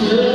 Spirit.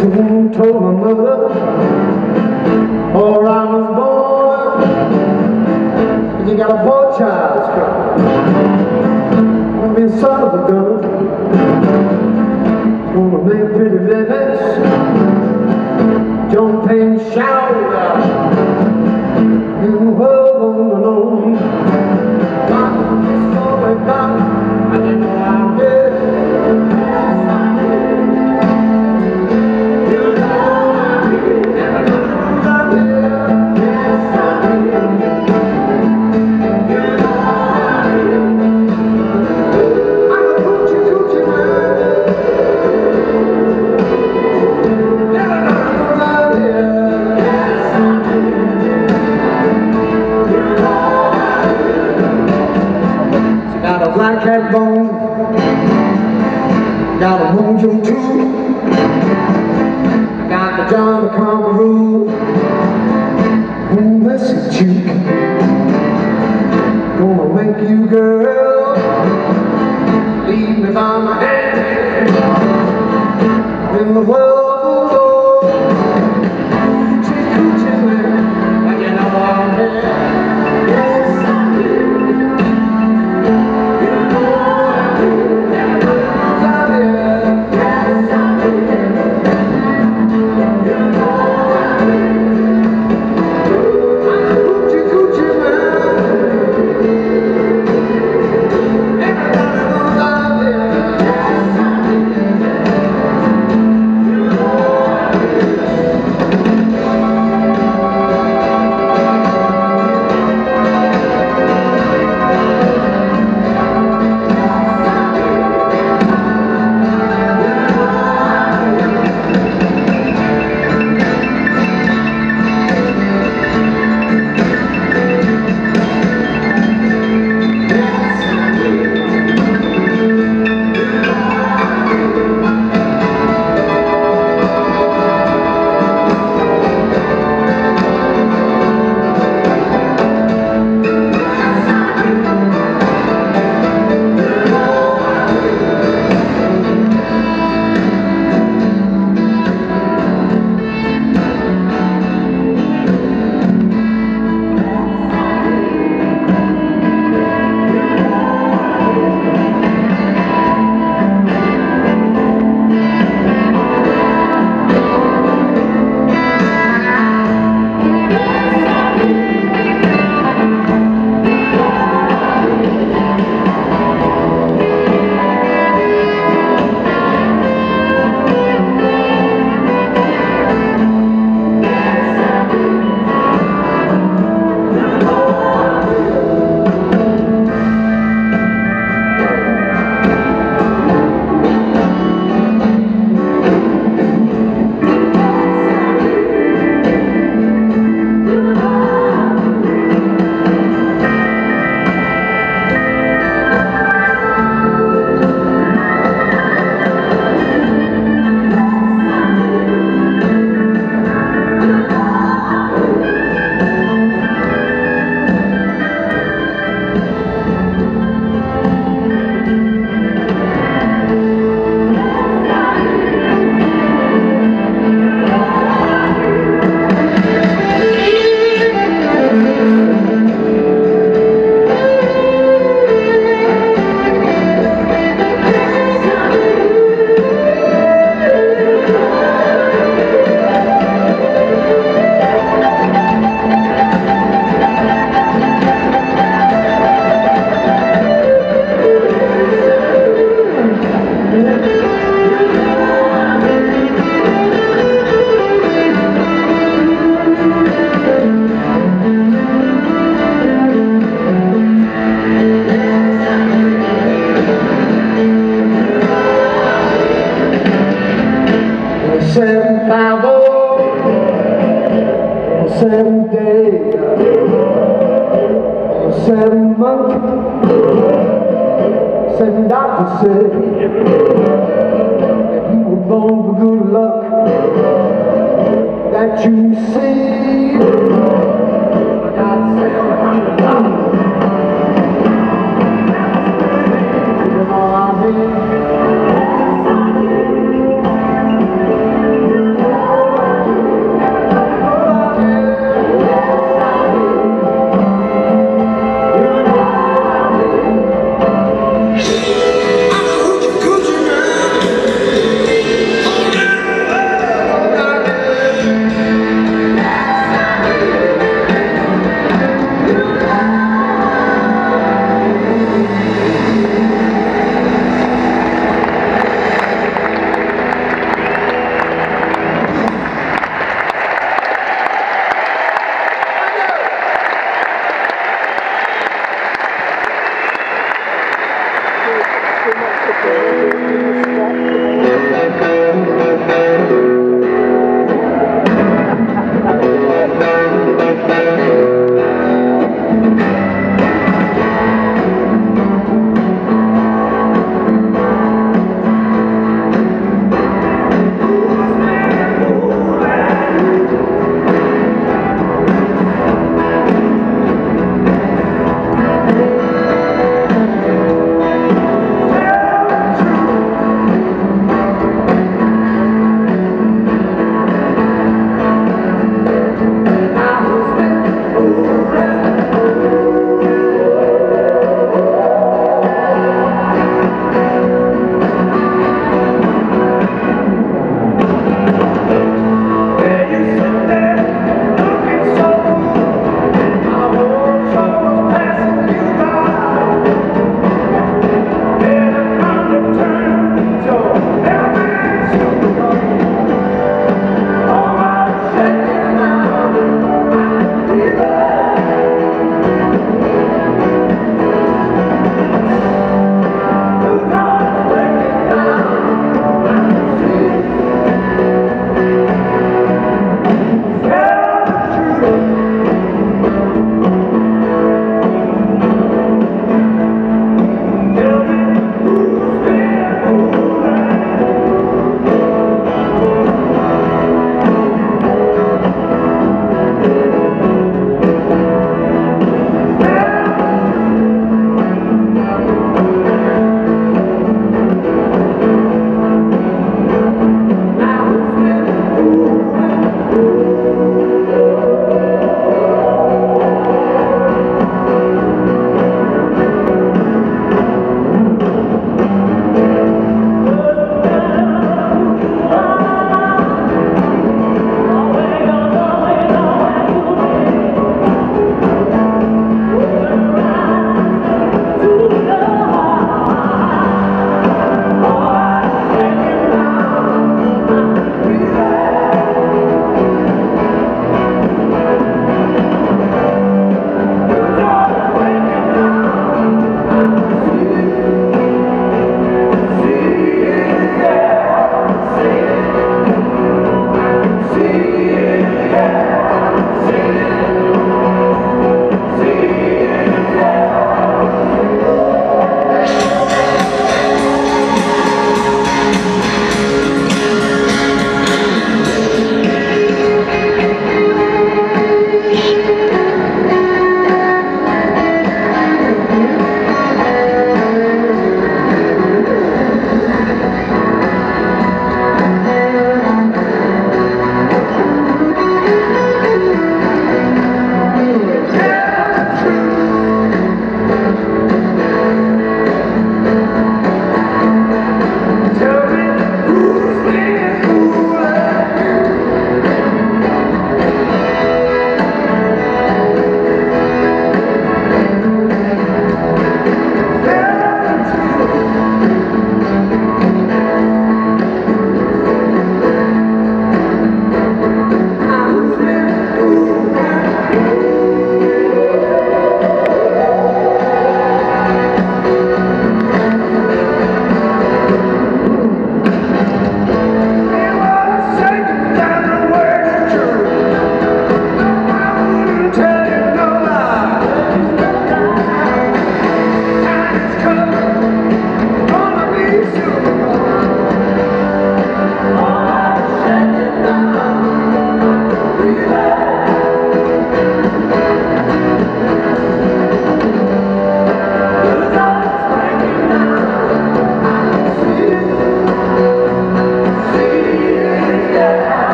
told my mother.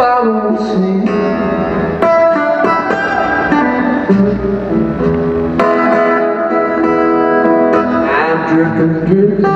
The sea I'm dripping, dripping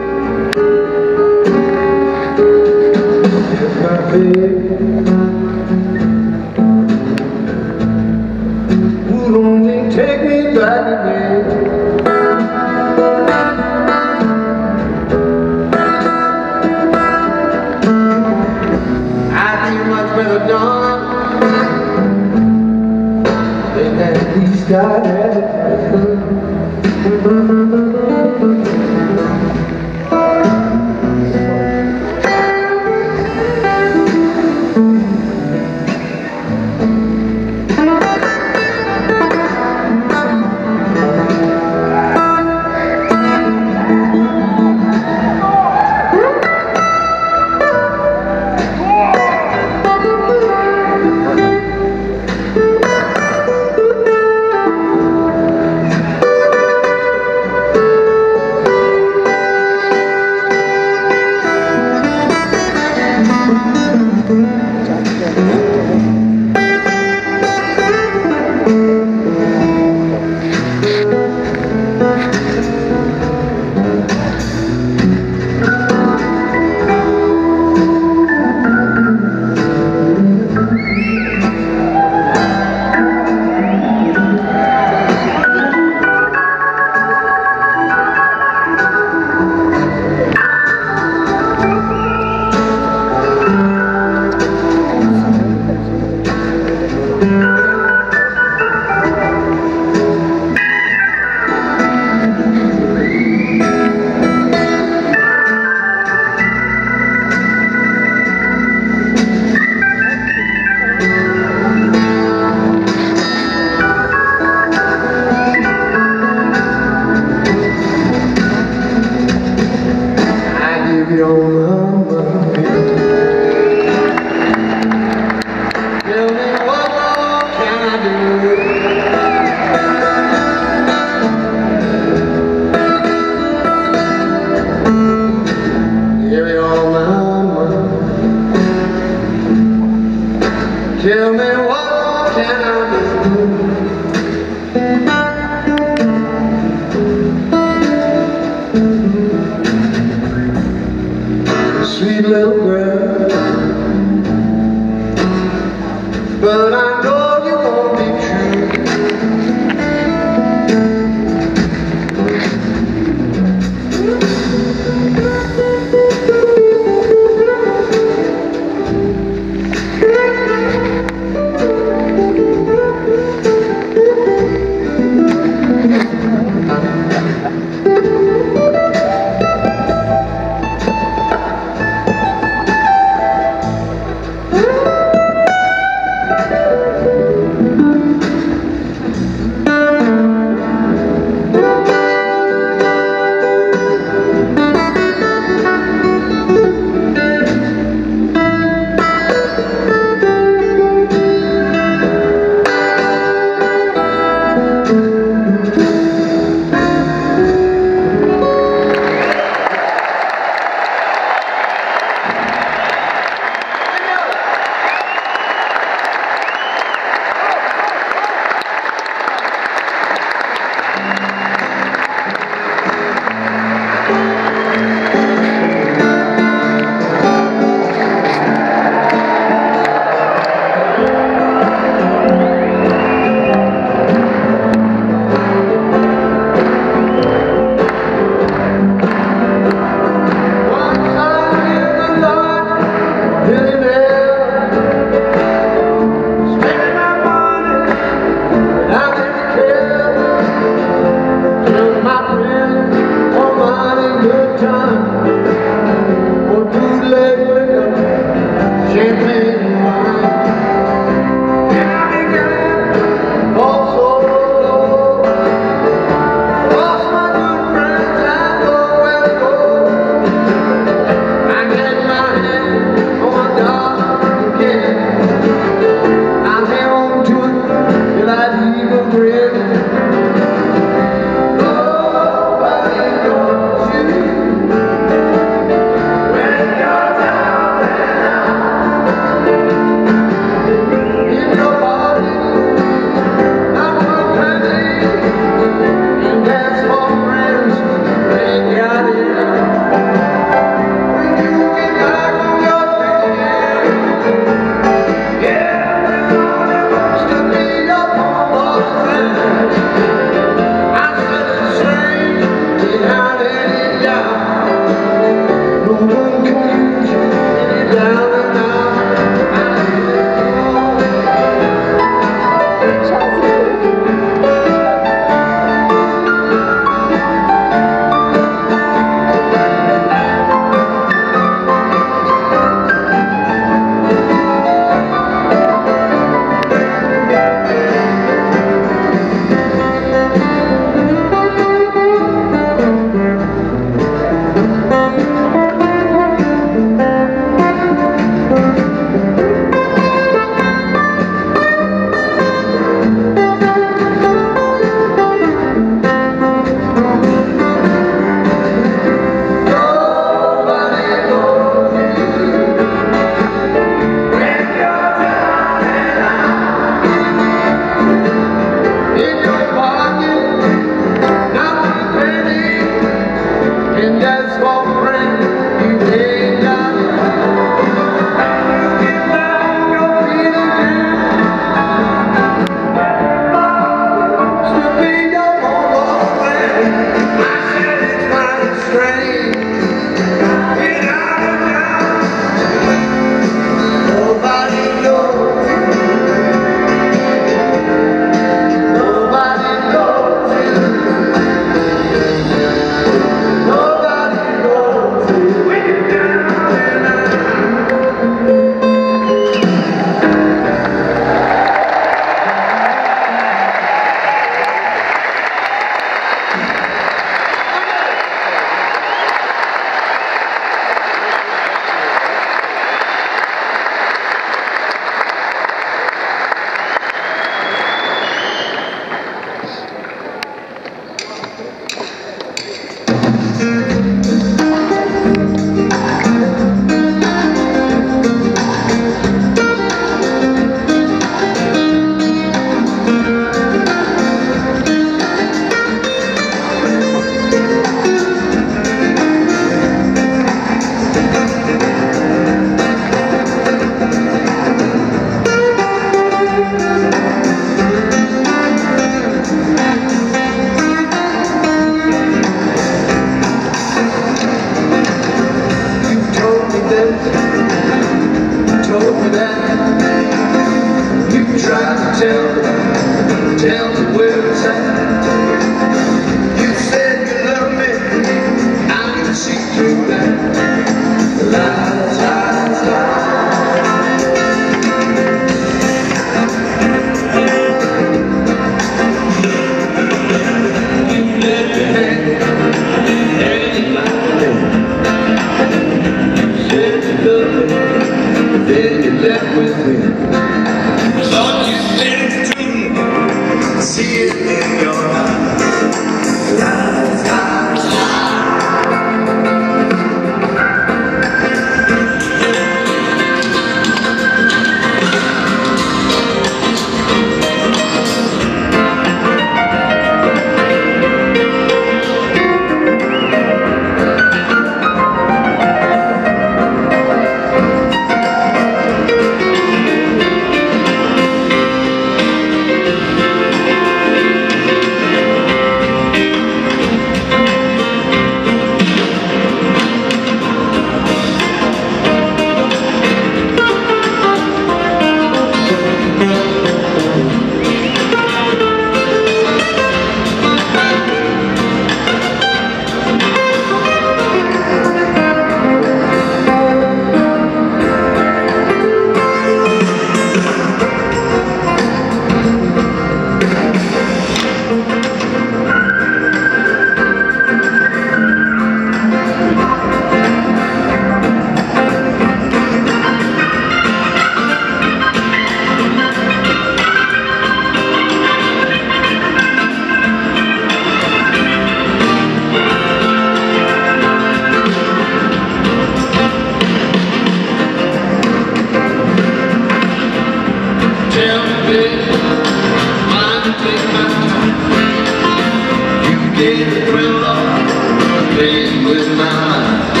playing with my mind.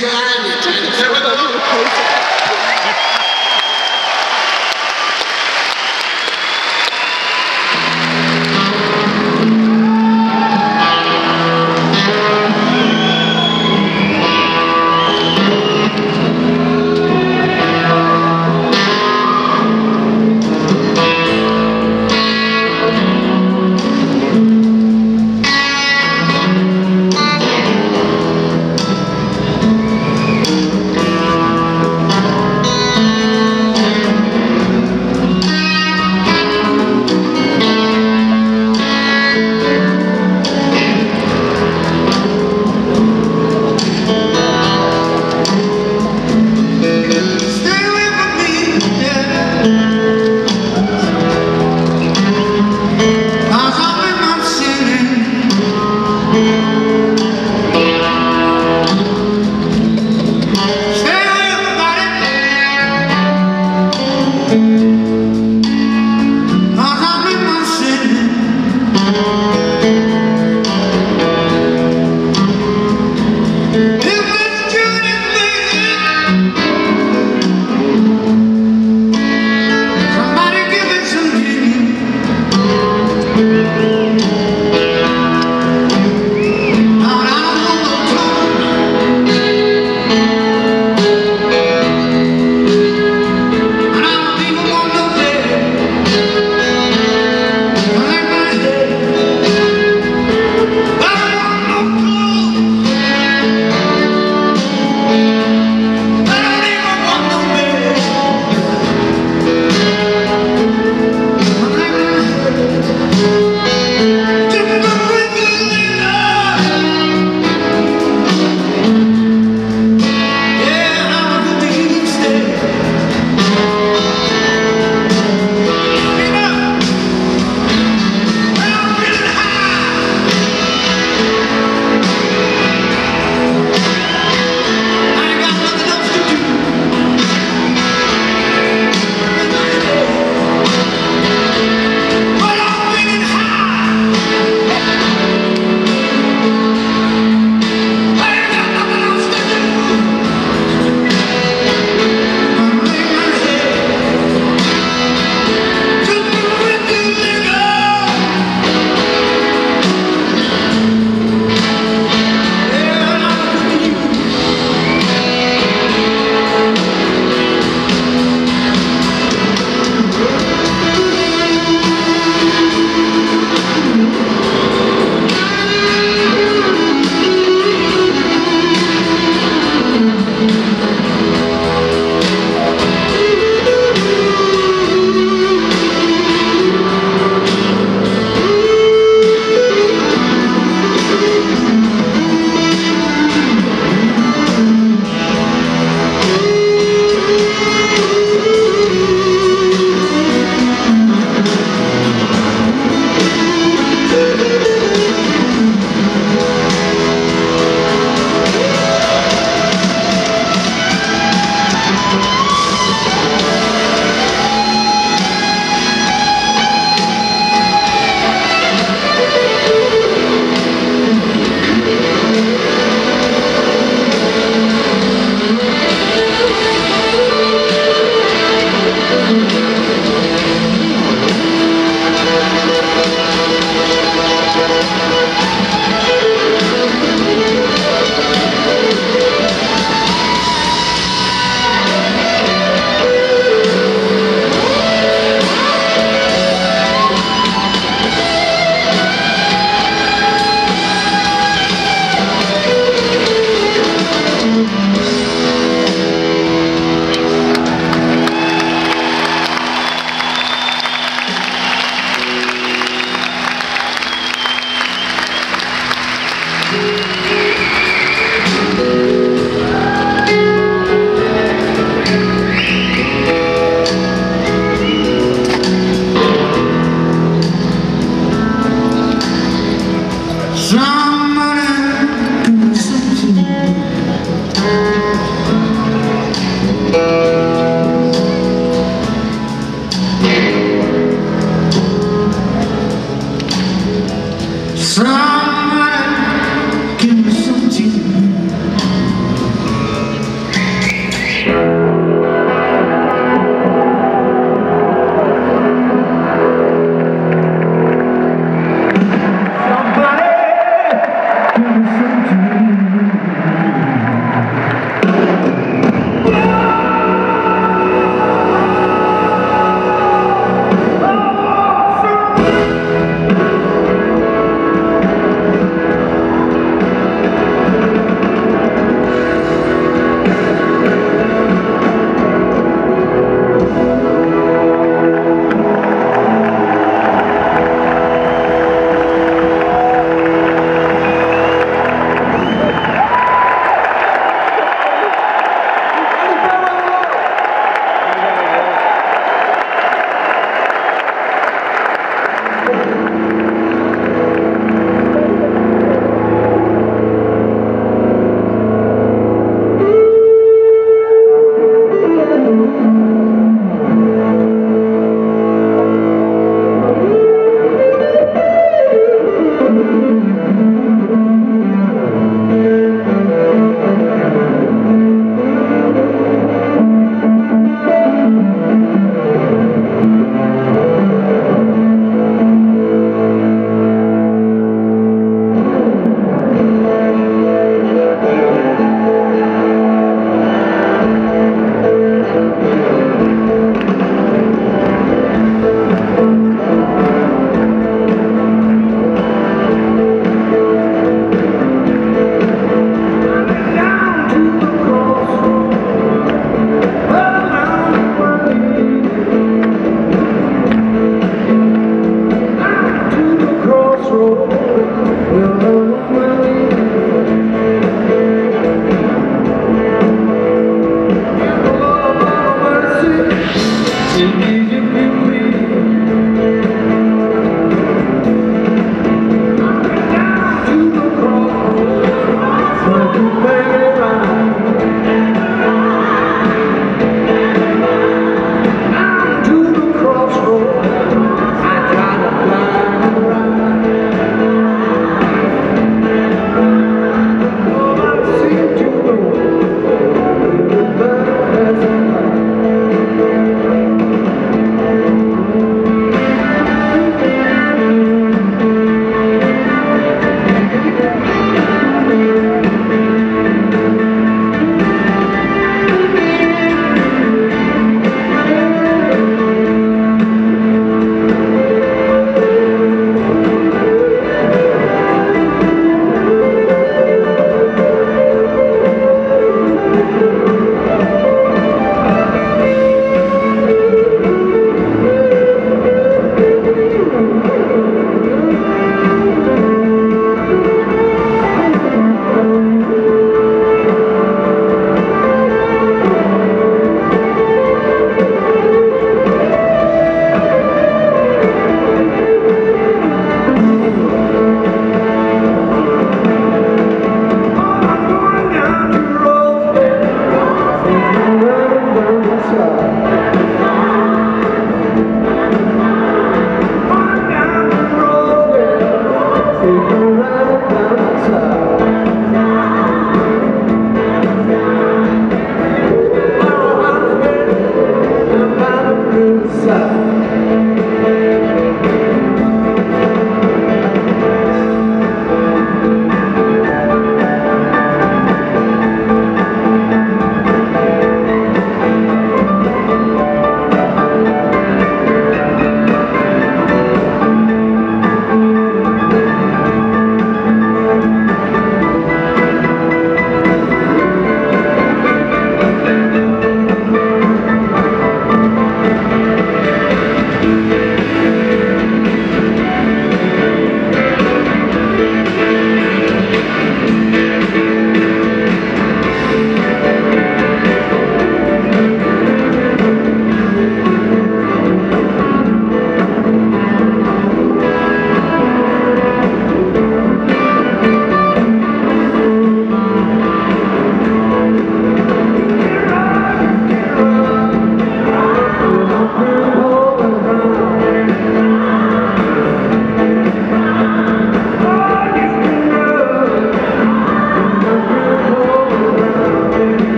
The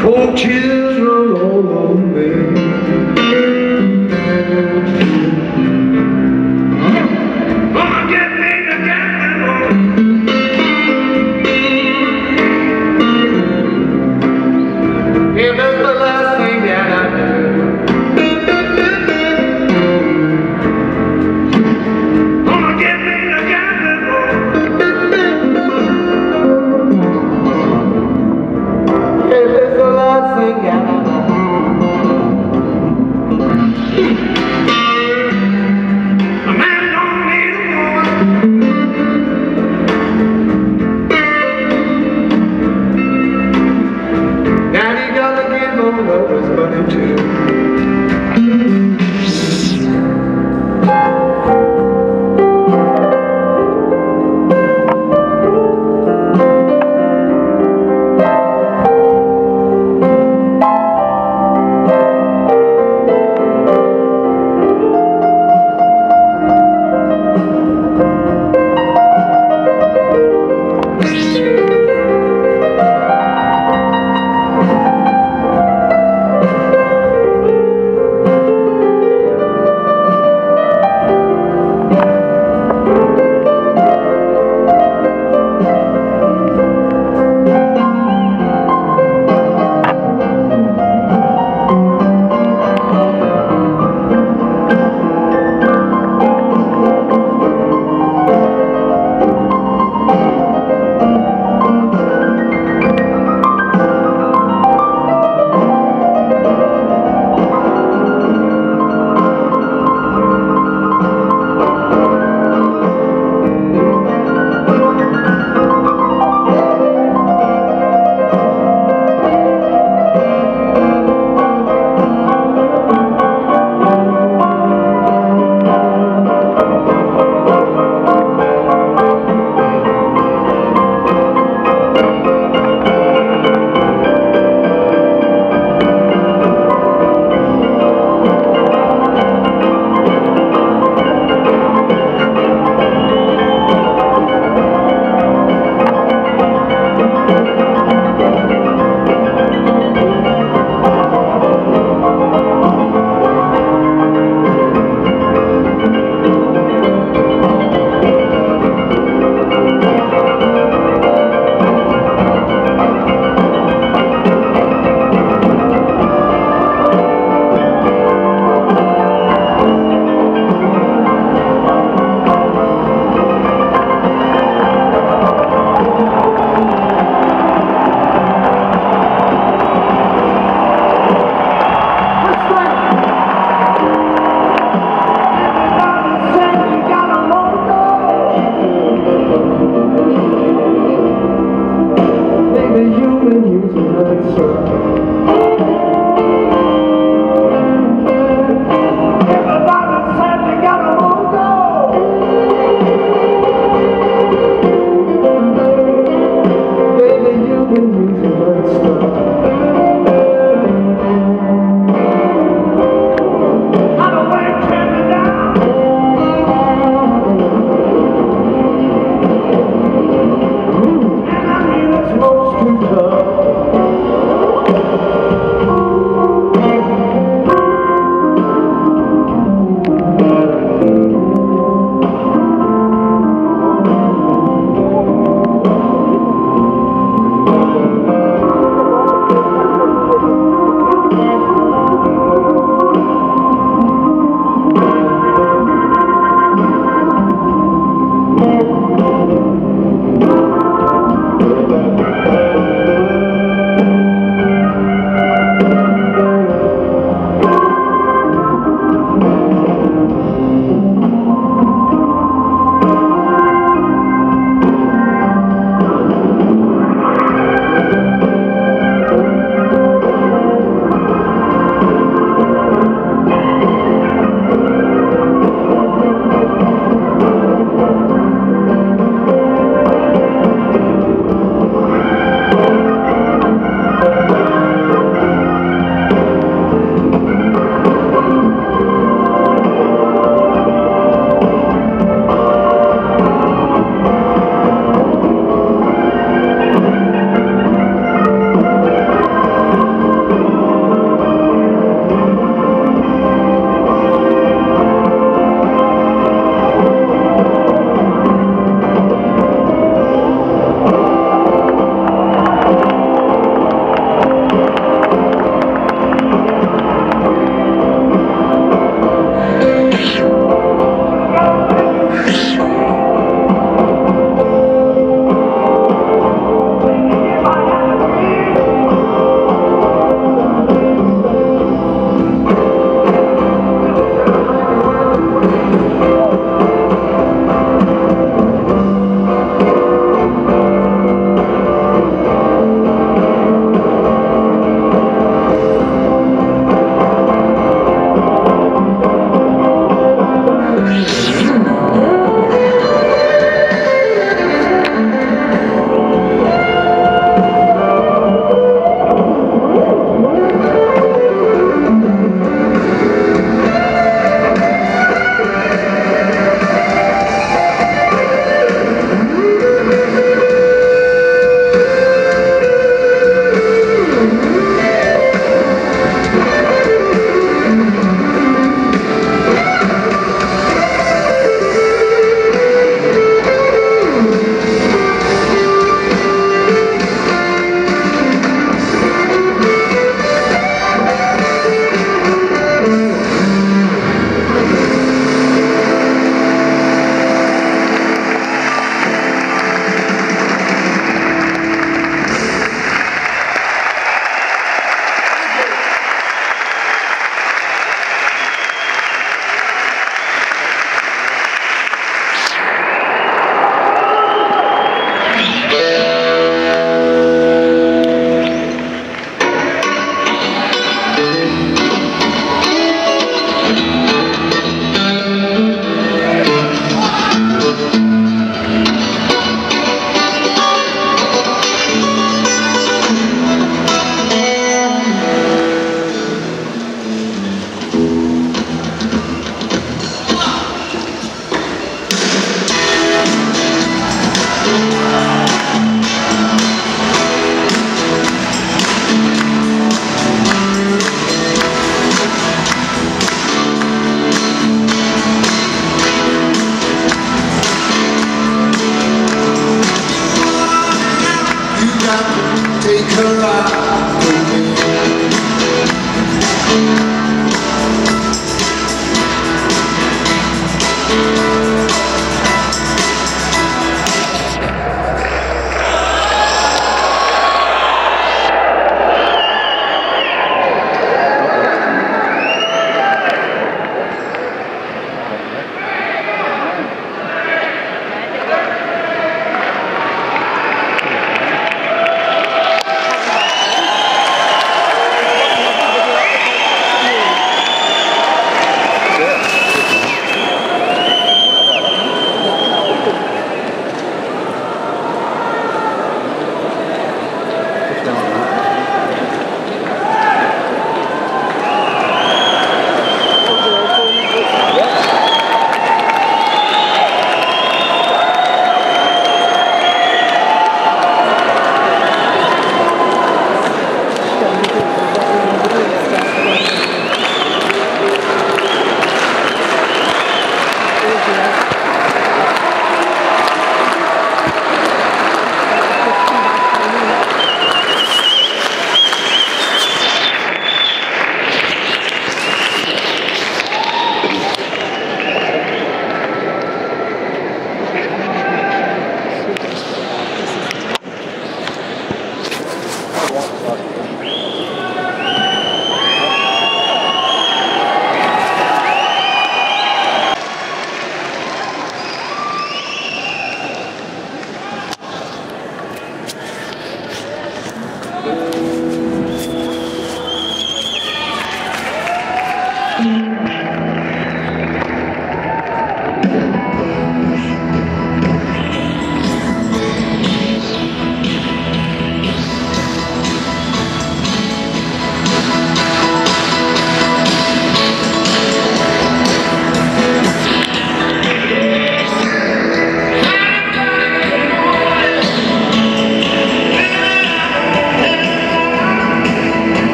Cold chills all over me.